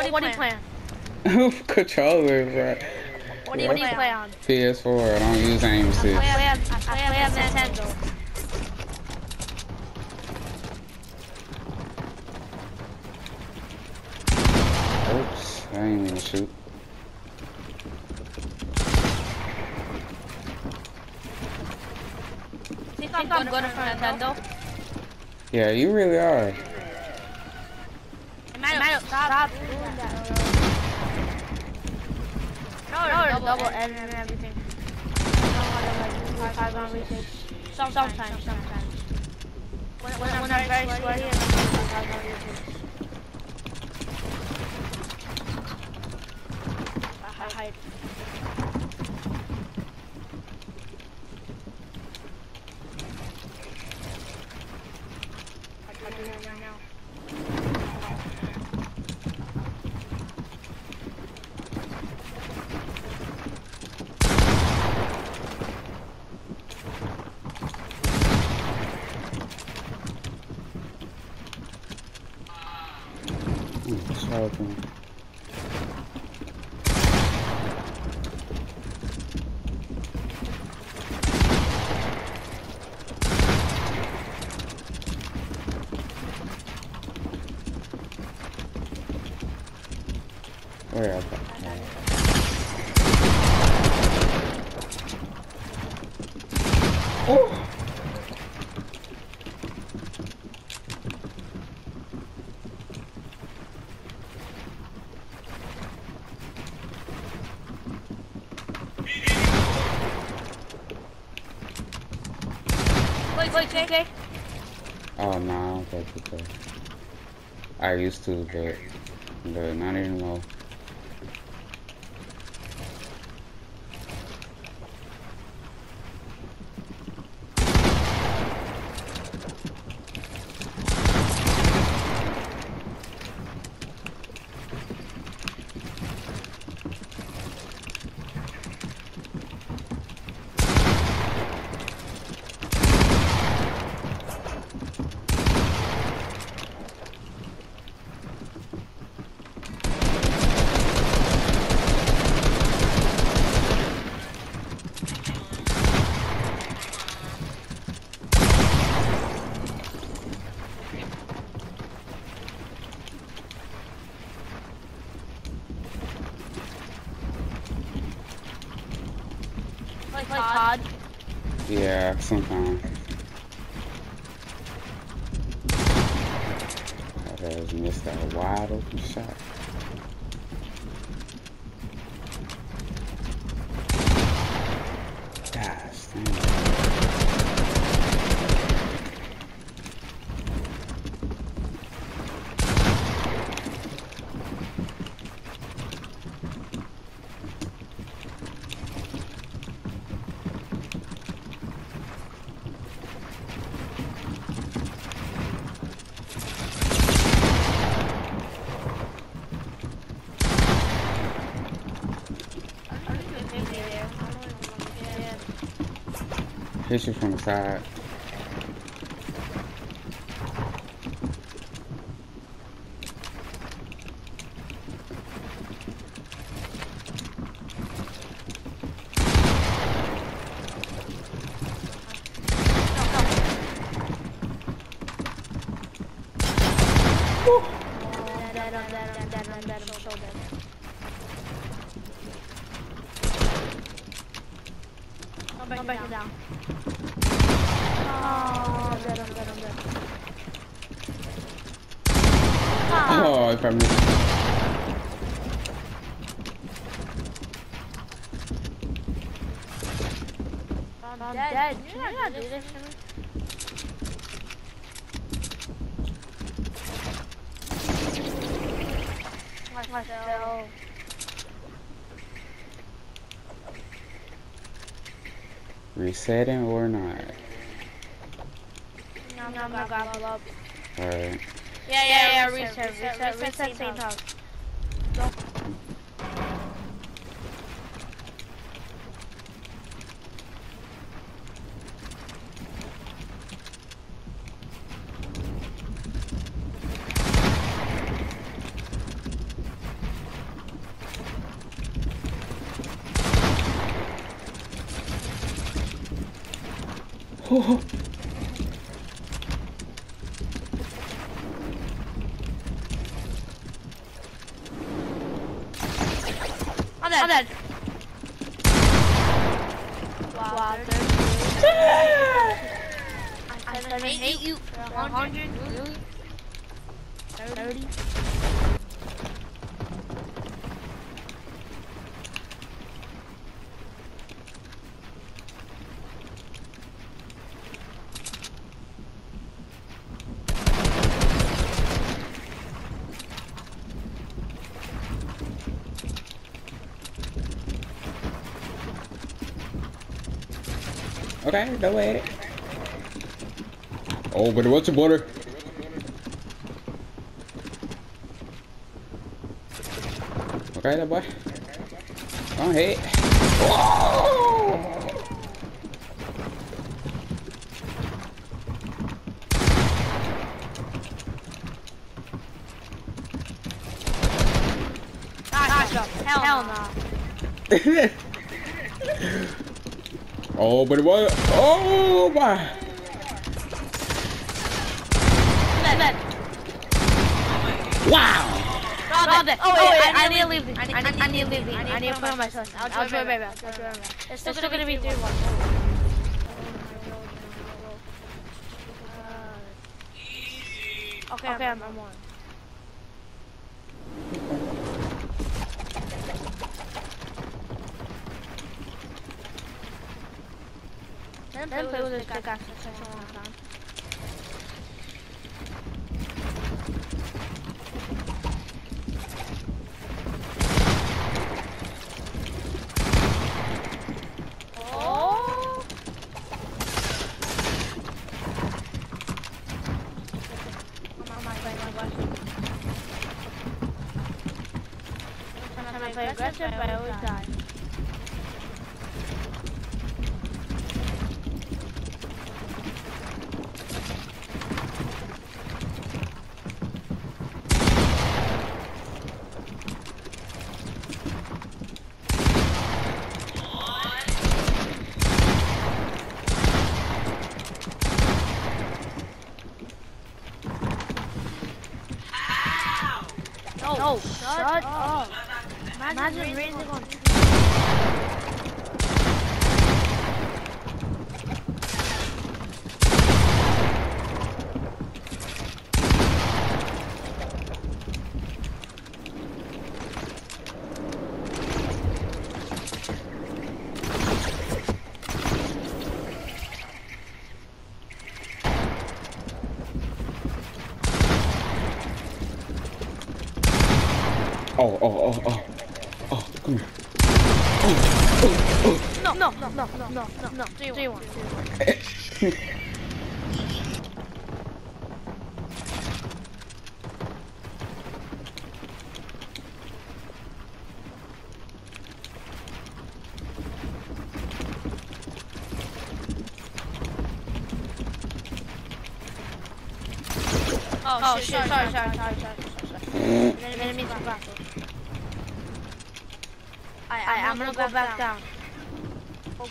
What, what do you play on? Controller, bro. What do you, what do you play on? PS4. I don't use aim I assist. play on, I play on Nintendo. Oops, I ain't even shoot. Think I'm good for Nintendo? Yeah, you really are. Stop doing that. No, no, double edit and everything. Sometimes, sometimes, sometimes. When, when, when I'm very sweaty, I'm on YouTube. I hide. I- I do it right now. Hmm, Shotgun. Where are they? Oh! Wait, wait, JK. Oh no, I don't play 2K. I used to, but but not anymore. Wait, Todd. Yeah, sometimes. I just missed that wide open shot. Hit you from the side. Dead, I'm dead, I'm dead, I'm dead, I'm so dead. I'm breaking down. down. Oh, I'm dead, I'm dead, I'm dead. Oh, if I missed. I'm dead. Can you not do this to me? Myself. Resetting or not? No, I'm gonna gobble up. Alright. Yeah, yeah, yeah, reset, reset, reset, same house. Oh, I'm dead. I'm dead. Wow, I said I hate you. 100, really? 30? Okay, go ahead. Oh, but what's the border? Okay, that boy. Go ahead. Whoa! Gosh, hell, hell no. oh, but what? Oh my! Dead, dead. Wow! Oh, wait, oh, wait, I, I, need to leave. I need, I need, to leave. I need to put on my son. I'll try my best. I'll try my best. It's still, gonna be 3 1. Okay, okay, I'm, I'm on. Then play with this pickaxe for such a long time. Oh! Oh my god, my gosh. Every time I aggressive, I always die. No, no shut, up. Oh, oh, oh. Oh, No, no, no, no, no, no. Three, three, one, three, one. Oh, oh shit, sorry, sorry, sorry, sorry, sorry, sorry. Enemies are back. I, I'm gonna go back down. Oh!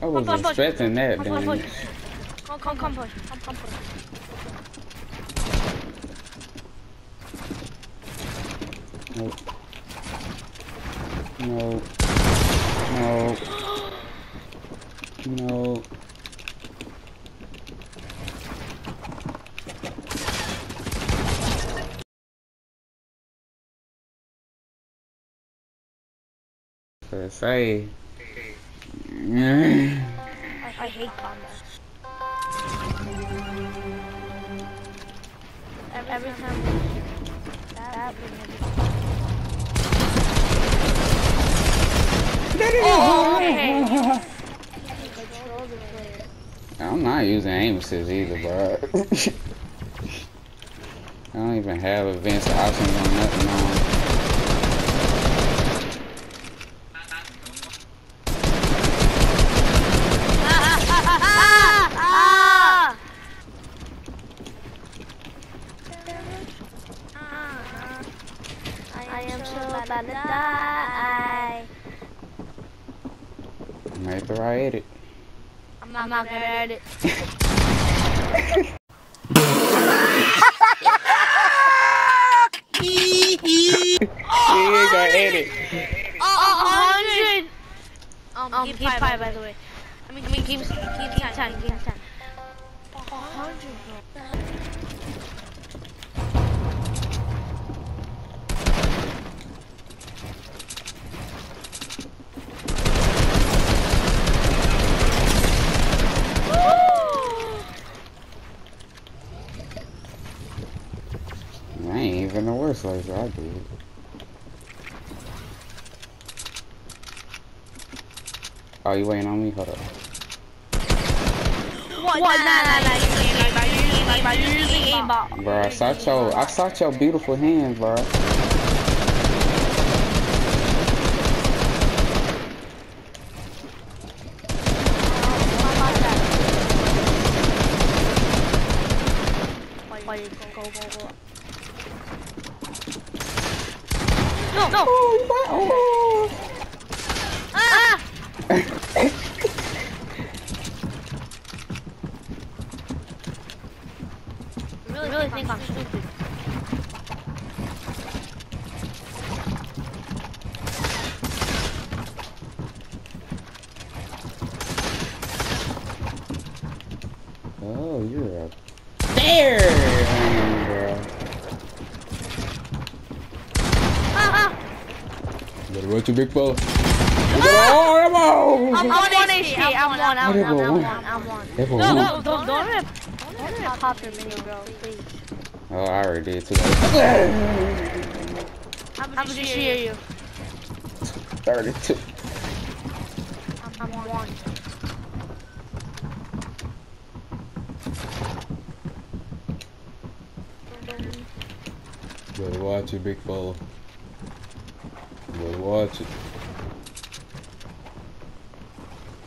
I was Come, come, push. expecting that, Come, come, damn push. it. Come, come, come, push. Come, come, push. Nope. No. No. No. Per se. I, I hate combat. Every, every time that oh, oh, okay. Control the player. I'm not using aim assist either, bro. I don't even have advanced options on nothing on. Ah! I am so bad to die. Right there, I hit it. I'm not, gonna edit it. You ain't gonna edit. Oh, a hundred. Um, um, game five, by the way. I mean, I mean, game, game ten, game ten. A ain't even the worst like I did. Oh, you waiting on me? Hold up. What? Nah, nah, nah, nah. Using aimbot. You're using aimbot. You're using aimbot. Bro, I saw your, I saw your beautiful hands, bro. Wait, wait, go, go, go, go. No, no. Ah! You really, really think I'm stupid? Oh, you're up there, bro. Ah, Better watch your big fella. Look at all them all. I'm one HP. I'm one. I'm Whatever, one. I'm one. one. I'm one. That boy No, won. no, don't, don't rip. Don't rip pop your mini, bro. Please. Oh, I already did too. I'm just hear you. 32. I'm, I'm one. Better watch it, big fella. Better watch it.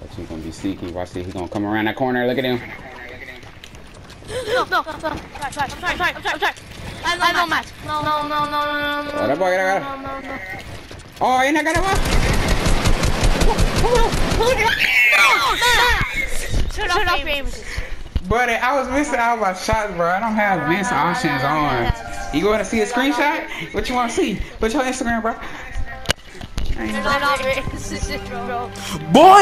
Watch he gonna be sneaky. Watch it. He gonna come around that corner. Look at him. No, no, no. Sorry, sorry, I'm sorry, I'm sorry, I'm sorry. I have no match. No, no, no, no, no, no, Oh, that boy, that guy. no, no, no. Oh, ain't that got him up? Turn off your aim assist. Buddy, I was missing all my shots, bro. I don't have advanced options on. You want to see a screenshot? What you want to see? What's your Instagram, bro? Boy,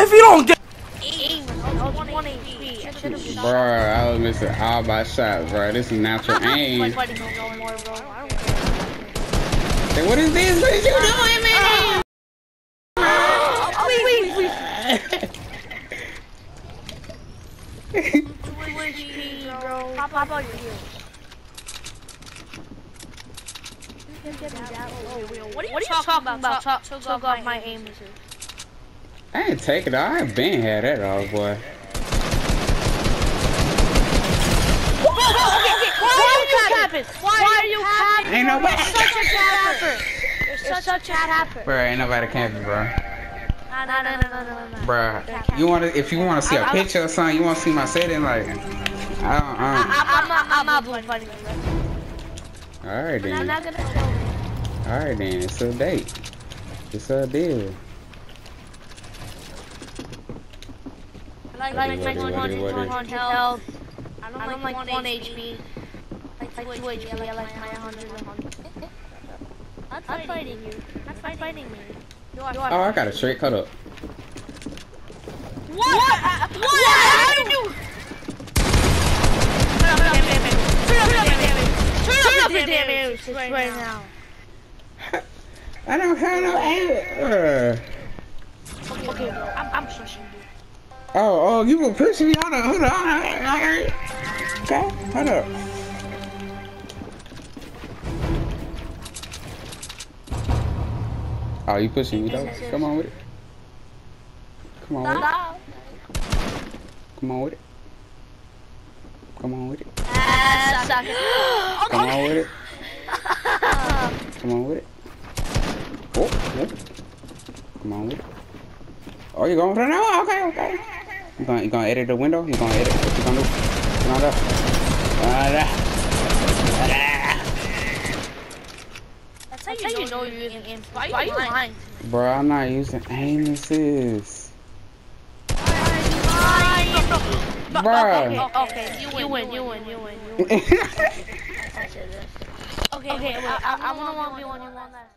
if you don't get Aim. I was one HP. I should have been. Bro, I was missing all my shots, bro. This is natural aim. Like, fighting no more, bro. I don't care. Hey, what is this? What is you doing, man? Please, please, please. bro. Pop, pop out your heals. What are you talking about? Talk, talk off my aim assist. I ain't take it off. I ain't been had that off, boy. Why are you capping? Why are you capping? Ain't nobody. You're such a capper. You're such a capper. Bro, ain't nobody camping, bro. Nah, nah, nah, nah, nah, nah, nah. Bro, you want to? If you want to see a picture or something, you want to see my setting, like, I don't. I, Uh, I'm not, I'm not blue fighting you. all right I'm then. not gonna show you. All right then. It's a date. It's a deal. I like, What like, is- like what is- what is- 100 health. I don't like 1 HP. Like 2 HP. I like my 100 100. I'm fighting you. I'm fighting me. You. Oh, I got a straight cut up. What? What? How did you? Turn up the damage. Turn up the damage. Turn up the damage right now. I don't have no. Uh, Okay, too. I'm, I'm pushing you. Oh, oh, you were pushing me. Hold on, hold on. Alright. Okay, hold up. Oh, you pushing me though? Come on with it. Come on with it. Come on with it. Come on with it. Ah, it. Come on with it. Come on with it. Oh, oh. Come on with it. Oh, you going for it now? Okay, okay. You gonna you gonna edit the window? You gonna edit? What you gonna do? You gonna do? That's how you know you're using aim. Why are you lying? Bro, I'm not using aim assist. Bruh. Okay, okay, you win, you win, you win, you win. You win. Okay, okay, wait, I, I'm gonna 1v1 you one last time.